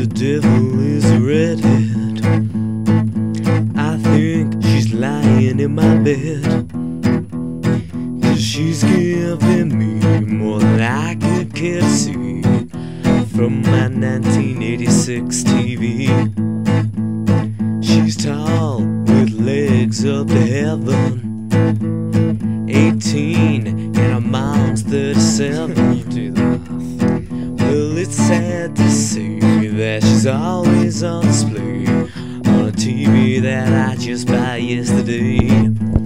the devil is a redhead. I think she's lying in my bed. Cause she's giving me more than I could care to see from my 1986 TV. She's tall with legs up to heaven. 18 and her mom's 37. well, it's sad to see that she's always on display on a TV that I just bought yesterday.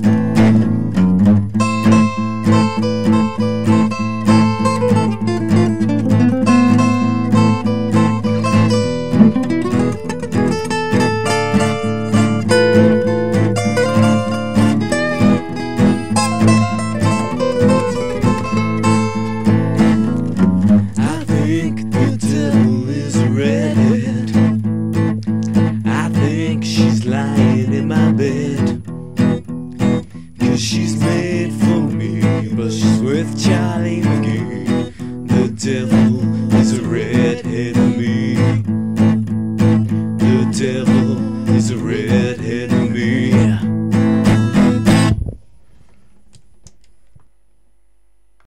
She's lying in my bed. Cause she's made for me, but she's with Charlie Magee. The devil is a redhead for me. The devil is a redhead.